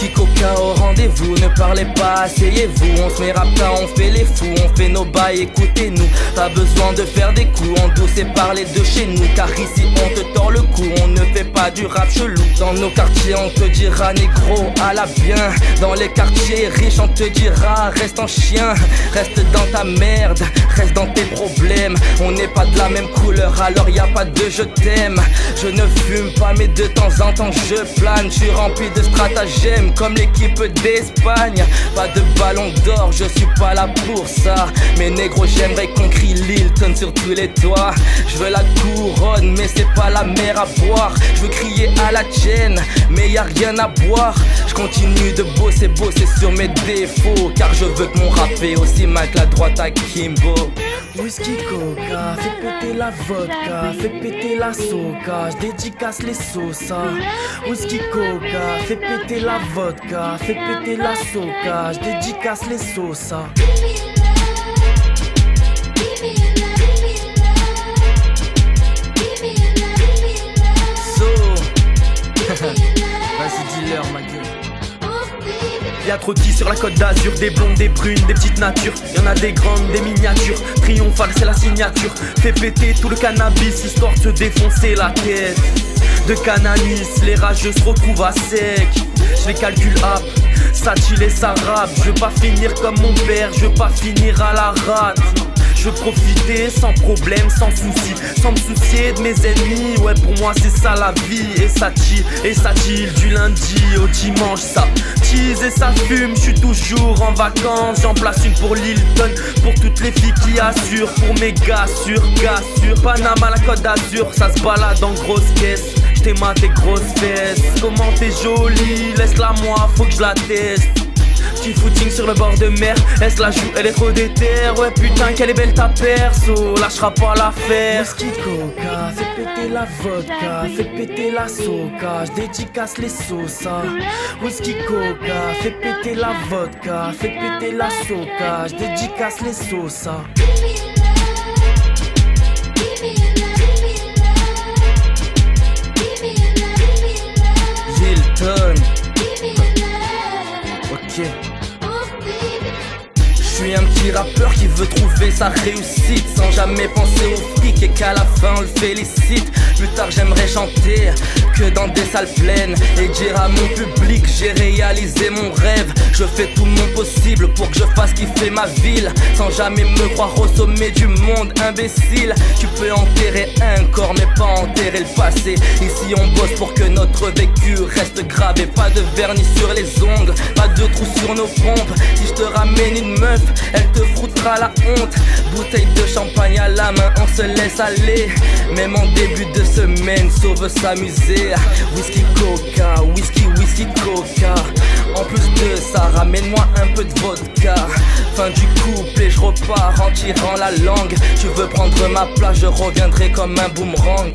Whisky, au rendez-vous, ne parlez pas, asseyez-vous. On se met rapta, on fait les fous, on fait nos bails, écoutez-nous. Pas besoin de faire des coups, on douce et parler de chez nous. Car ici on te tord le cou, on ne fait pas du rap chelou. Dans nos quartiers, on te dira négro, à la bien. Dans les quartiers riches, on te dira reste en chien, reste dans ta merde, reste dans tes problèmes. On n'est pas de la même couleur, alors y a pas de je t'aime. Je ne fume pas, mais de temps en temps je plane. Je suis rempli de stratagèmes comme l'équipe d'Espagne. Pas de ballon d'or, je suis pas là pour ça. Mais négro, j'aimerais qu'on crie Lilton sur tous les toits. Je veux la couronne, mais c'est pas la mer à boire. Je veux crier à la tienne, mais y a rien à boire. Je continue de bosser, bosser sur mes défauts. Car je veux que mon rap est aussi mal que la droite à Kimbo. Whisky coca, fais péter la vodka, fais péter la soca, dédicace les sauces. Whisky coca, fais péter la vodka, fais péter la soca, dédicace les sauces. Y'a trop de sur la côte d'Azur, des blondes, des brunes, des petites natures. Y'en a des grandes, des miniatures. Triomphal, c'est la signature. Fais péter tout le cannabis, histoire de se défoncer la tête. De cannabis, les rageux se retrouvent à sec. Je les calcule up, ça et. Je veux pas finir comme mon père, je veux pas finir à la rate. Je profiter sans problème, sans souci, sans me soucier de mes ennemis. Ouais, pour moi c'est ça la vie. Et ça chill, et ça chill du lundi au dimanche. Ça tease et ça fume, je suis toujours en vacances. J'en place une pour Lilton, pour toutes les filles qui assurent. Pour mes gars sur gars sur Panama, la côte d'Azur, ça se balade en grosse caisse. J't'ai tes grosses. Comment t'es jolie, laisse-la moi, faut que je la teste. Petit footing sur le bord de mer, est la joue, elle est trop déterre Ouais putain quelle est belle ta perso, lâchera pas l'affaire Whisky coca, fais péter la vodka, fais péter la soca, dédicace les sauces. Whisky coca, fais péter la vodka, fais péter la soca, dédicace les sauces. Hilton. Ok. Je veut trouver sa réussite sans jamais penser au fric et qu'à la fin on le félicite. Plus tard j'aimerais chanter que dans des salles pleines et dire à mon public j'ai réalisé mon rêve. Je fais tout mon possible pour que je fasse kiffer ma ville sans jamais me croire au sommet du monde imbécile. Tu peux enterrer un corps mais pas enterrer le passé. Ici on bosse pour que notre vécu reste gravé. Pas de vernis sur les ongles, pas de trous sur nos pompes. Si je te ramène une meuf, elle te froutera Bouteille de champagne à la main, on se laisse aller. Même en début de semaine, sauve s'amuser. Whisky coca, whisky, whisky coca. En plus de ça, ramène-moi un peu de vodka. Fin du couple et je repars en tirant la langue. Tu veux prendre ma place, je reviendrai comme un boomerang.